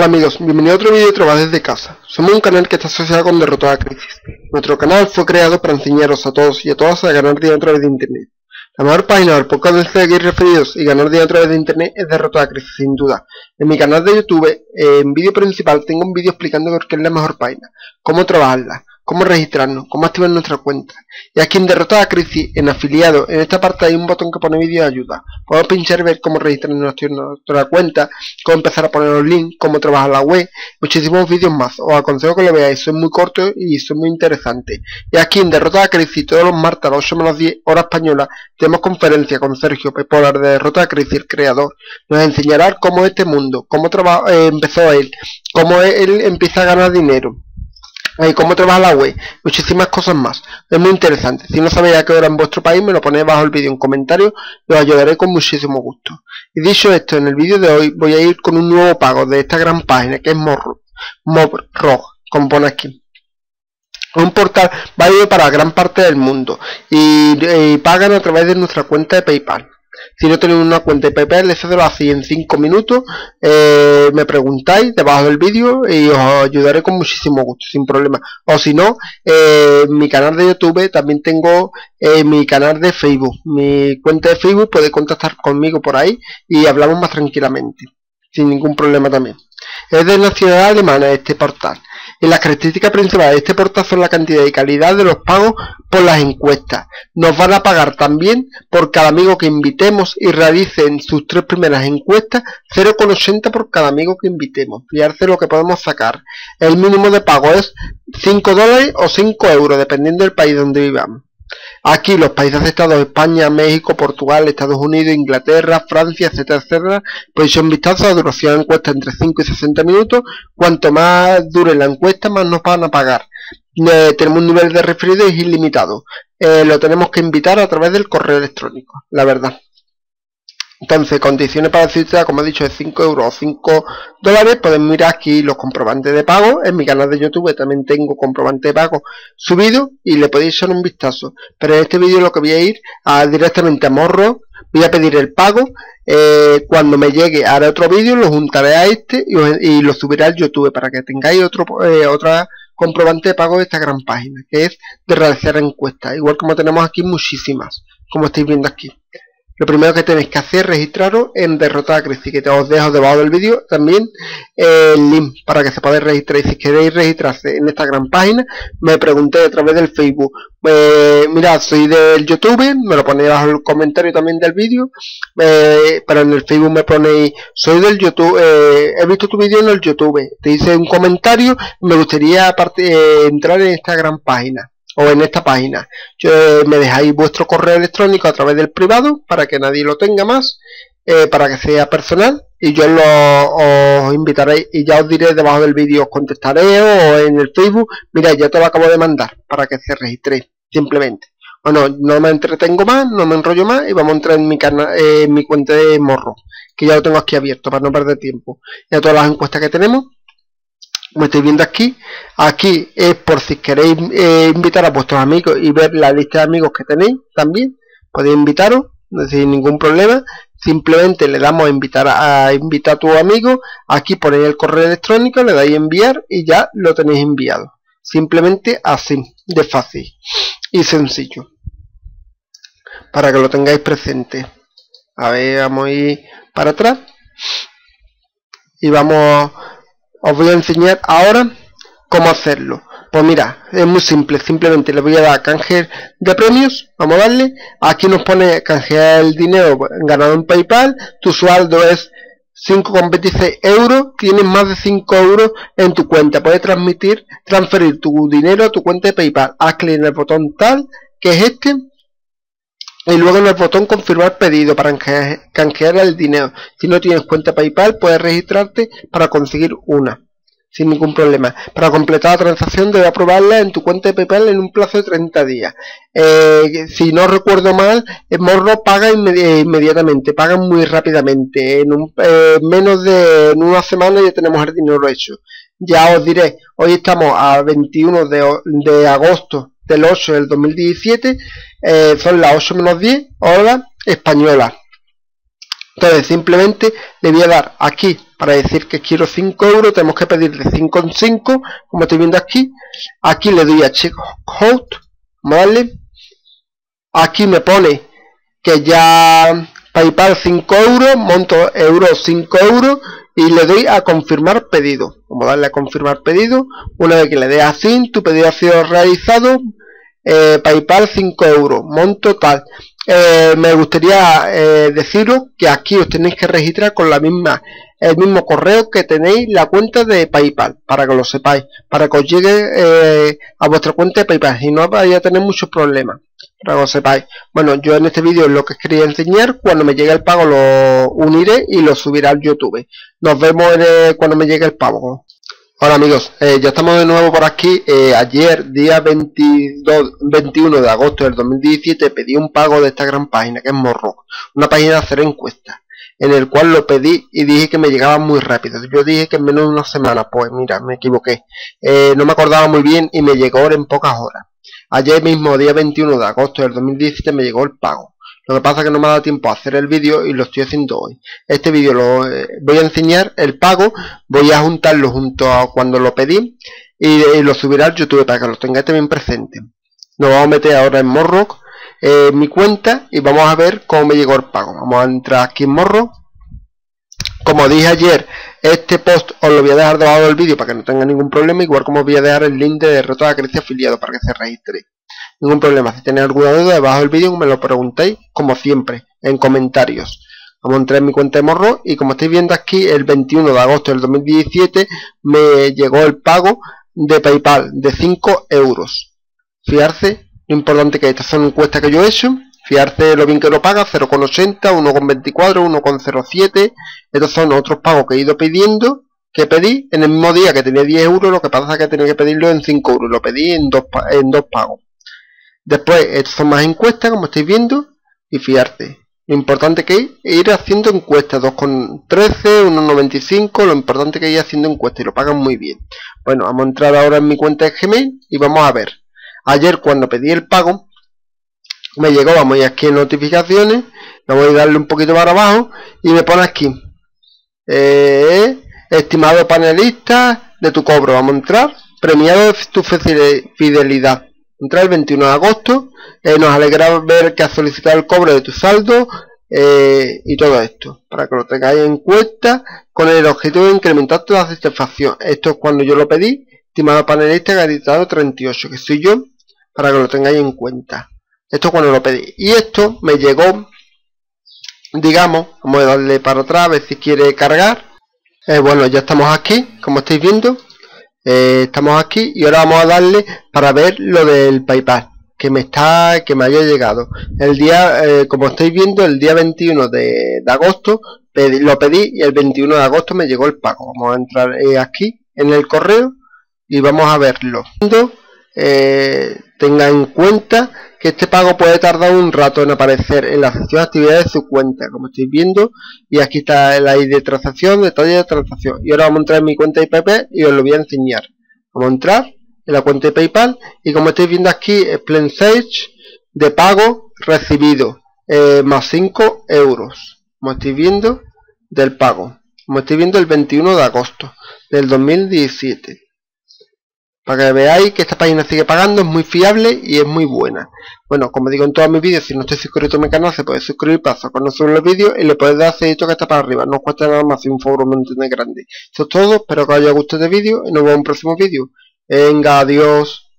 Hola amigos, bienvenido a otro vídeo de Trabajo desde casa. Somos un canal que está asociado con Derrotada Crisis. Nuestro canal fue creado para enseñaros a todos y a todas a ganar dinero a través de internet. La mejor página del podcast de seguir referidos y ganar dinero a través de internet es Derrotada Crisis, sin duda. En mi canal de YouTube, en vídeo principal, tengo un vídeo explicando por qué es la mejor página, cómo trabajarla, cómo registrarnos, cómo activar nuestra cuenta. Y aquí en Derrotada Crisis, en afiliado, en esta parte hay un botón que pone vídeo de ayuda. Podemos pinchar y ver cómo registrar nuestra, cuenta, cómo empezar a poner los links, cómo trabajar la web, muchísimos vídeos más. Os aconsejo que lo veáis, son muy cortos y son muy interesantes. Y aquí en Derrotada Crisis, todos los martes a las 8 menos 10 hora española, tenemos conferencia con Sergio Pepolar de Derrotada Crisis, el creador. Nos enseñará cómo este mundo, cómo eh, empezó él, cómo él empieza a ganar dinero y cómo trabaja la web, muchísimas cosas más. Es muy interesante. Si no sabéis a qué hora en vuestro país, me lo ponéis bajo el vídeo en comentario y os ayudaré con muchísimo gusto. Y dicho esto, en el vídeo de hoy voy a ir con un nuevo pago de esta gran página que es MobRog, como pone aquí. Un portal válido para gran parte del mundo y pagan a través de nuestra cuenta de PayPal. Si no tenéis una cuenta de PayPal, lo así en 5 minutos. Eh, me preguntáis debajo del vídeo y os ayudaré con muchísimo gusto, sin problema. O si no, eh, mi canal de YouTube también tengo eh, mi canal de Facebook. Mi cuenta de Facebook puede contactar conmigo por ahí y hablamos más tranquilamente, sin ningún problema también. Es de nacionalidad alemana este portal. Y las características principales de este portal son la cantidad y calidad de los pagos por las encuestas. Nos van a pagar también por cada amigo que invitemos y realicen sus tres primeras encuestas 0,80 por cada amigo que invitemos. Fijarse lo que podemos sacar. El mínimo de pago es 5 dólares o 5 euros, dependiendo del país donde vivamos. Aquí los países de Estados España, México, Portugal, Estados Unidos, Inglaterra, Francia, etcétera, etcétera, pues son vistazo a duración de encuesta entre 5 y 60 minutos. Cuanto más dure la encuesta, más nos van a pagar. Tenemos un nivel de referidos ilimitado. Eh, lo tenemos que invitar a través del correo electrónico, la verdad. Entonces, condiciones para la como he dicho, de 5 euros o 5 dólares. Pueden mirar aquí los comprobantes de pago. En mi canal de YouTube también tengo comprobante de pago subido y le podéis echar un vistazo. Pero en este vídeo lo que voy a ir a, directamente a Morro. Voy a pedir el pago. Eh, cuando me llegue haré otro vídeo, lo juntaré a este y, lo subiré al YouTube para que tengáis otro, eh, comprobante de pago de esta gran página, que es de realizar encuestas. Igual como tenemos aquí muchísimas, como estáis viendo aquí. Lo primero que tenéis que hacer es registraros en Derrotada Crisis, que te os dejo debajo del vídeo también el link para que se podáis registrar. Y si queréis registrarse en esta gran página, me pregunté a través del Facebook. Eh, mirad, soy del YouTube, me lo ponéis bajo el comentario también del vídeo. Eh, pero en el Facebook me ponéis, soy del YouTube, eh, he visto tu vídeo en el YouTube. Te hice un comentario, me gustaría eh, entrar en esta gran página o en esta página. Yo, eh, me dejáis vuestro correo electrónico a través del privado para que nadie lo tenga más, eh, para que sea personal y yo lo, os invitaré y ya os diré debajo del vídeo, os contestaré o en el Facebook, mira ya te lo acabo de mandar para que se registre simplemente. Bueno, no me entretengo más, no me enrollo más y vamos a entrar en mi, canal, en mi cuenta de morro, que ya lo tengo aquí abierto para no perder tiempo. Ya todas las encuestas que tenemos como estáis viendo aquí, aquí es por si queréis eh, invitar a vuestros amigos y ver la lista de amigos que tenéis también, podéis invitaros sin ningún problema, simplemente le damos a invitar a, invitar a tu amigo, aquí ponéis el correo electrónico, le dais a enviar y ya lo tenéis enviado, simplemente así, de fácil y sencillo, para que lo tengáis presente. A ver, vamos a ir para atrás. Y vamos os voy a enseñar ahora cómo hacerlo. Pues mira, es muy simple, simplemente le voy a dar canje de premios, vamos a darle, aquí nos pone canjear el dinero ganado en Paypal, tu sueldo es 5,26 euros, tienes más de 5 euros en tu cuenta, puedes transmitir, transferir tu dinero a tu cuenta de Paypal, haz clic en el botón tal, que es este, y luego en el botón confirmar pedido para canjear el dinero. Si no tienes cuenta PayPal, puedes registrarte para conseguir una sin ningún problema. Para completar la transacción debes aprobarla en tu cuenta de PayPal en un plazo de 30 días. Eh, si no recuerdo mal, el Morro paga inmediatamente, paga muy rápidamente. En un, eh, menos de una semana ya tenemos el dinero hecho. Ya os diré, hoy estamos a 21 de, de agosto del 8 del 2017 eh, son las 8 menos 10 horas españolas. Entonces simplemente le voy a dar aquí para decir que quiero 5 euros tenemos que pedir de 5 en 5 como estoy viendo aquí. Aquí le doy a check out vale aquí me pone que ya paypal 5 euros monto euros 5 euros y le doy a confirmar pedido. Como darle a confirmar pedido una vez que le dé así tu pedido ha sido realizado eh, paypal 5 euros monto tal. Eh, me gustaría eh, deciros que aquí os tenéis que registrar con la misma el mismo correo que tenéis la cuenta de PayPal, para que lo sepáis, para que os llegue a vuestra cuenta de PayPal. Y no vaya a tener muchos problemas, para que lo sepáis. Bueno, yo en este vídeo lo que quería enseñar, cuando me llegue el pago lo uniré y lo subiré al YouTube. Nos vemos cuando me llegue el pago. Hola amigos, eh, ya estamos de nuevo por aquí. Eh, ayer, día 22, 21 de agosto del 2017, pedí un pago de esta gran página que es Morrock, una página de hacer encuestas en el cual lo pedí y dije que me llegaba muy rápido. Yo dije que en menos de una semana, pues mira, me equivoqué. Eh, no me acordaba muy bien y me llegó en pocas horas. Ayer mismo, día 21 de agosto del 2017, me llegó el pago. Lo que pasa es que no me ha dado tiempo a hacer el vídeo y lo estoy haciendo hoy. Este vídeo lo eh, voy a enseñar el pago, voy a juntarlo junto a cuando lo pedí y, lo subiré al YouTube para que lo tengáis también presente. Nos vamos a meter ahora en Morrock eh, mi cuenta y vamos a ver cómo me llegó el pago. Vamos a entrar aquí en Morro. Como dije ayer, este post os lo voy a dejar debajo del vídeo para que no tenga ningún problema, igual como os voy a dejar el link de Reto a Grecia afiliado para que se registre. Ningún problema, si tenéis alguna duda debajo del vídeo me lo preguntéis como siempre, en comentarios. Vamos a entrar en mi cuenta de Morro y como estáis viendo aquí, el 21 de agosto del 2017 me llegó el pago de Paypal de 5 euros. Fiarse lo importante que estas son encuestas que yo he hecho. Fiarse lo bien que lo paga, 0,80, 1,24, 1,07. Estos son otros pagos que he ido pidiendo, que pedí en el mismo día que tenía 10 euros, lo que pasa es que tenía que pedirlo en 5 euros. Lo pedí en dos, en dos pagos. Después, estas son más encuestas, como estáis viendo, y fiarse. Lo importante que es ir haciendo encuestas, 2,13, 1,95, lo importante que es ir haciendo encuestas y lo pagan muy bien. Bueno, vamos a entrar ahora en mi cuenta de Gmail y vamos a ver. Ayer cuando pedí el pago, me llegó, vamos a ir aquí en notificaciones, vamos a darle un poquito para abajo y me pone aquí, eh, estimado panelista de tu cobro, vamos a entrar, premiado de tu fidelidad. Entrar el 21 de agosto, eh, nos alegra ver que has solicitado el cobro de tu saldo eh, y todo esto, para que lo tengáis en cuenta con el objetivo de incrementar tu satisfacción. Esto es cuando yo lo pedí, estimado panelista garitado 38, que soy yo, para que lo tengáis en cuenta. Esto cuando lo pedí. Y esto me llegó, digamos, vamos a darle para atrás a ver si quiere cargar. Eh, bueno, ya estamos aquí, como estáis viendo. Eh, estamos aquí y ahora vamos a darle para ver lo del PayPal que me está que me haya llegado el día eh, como estáis viendo el día 21 de, agosto lo pedí y el 21 de agosto me llegó el pago vamos a entrar aquí en el correo y vamos a verlo eh, tenga en cuenta que este pago puede tardar un rato en aparecer en la sección de actividades de su cuenta, como estáis viendo, y aquí está el ID de transacción, detalle de transacción. Y ahora vamos a entrar en mi cuenta IPP y os lo voy a enseñar. Vamos a entrar en la cuenta de PayPal y como estáis viendo aquí, Sage de pago recibido, eh, más 5 euros. Como estáis viendo, del pago. Como estáis viendo el 21 de agosto del 2017 para que veáis que esta página sigue pagando, es muy fiable y es muy buena. Bueno, como digo en todos mis vídeos, si no estáis suscrito a mi canal, se puede suscribir para conocer los vídeos y le podéis dar esto que está para arriba. No os cuesta nada más, y un favor muy grande. Eso es todo, espero que os haya gustado este vídeo y nos vemos en un próximo vídeo. Venga, adiós.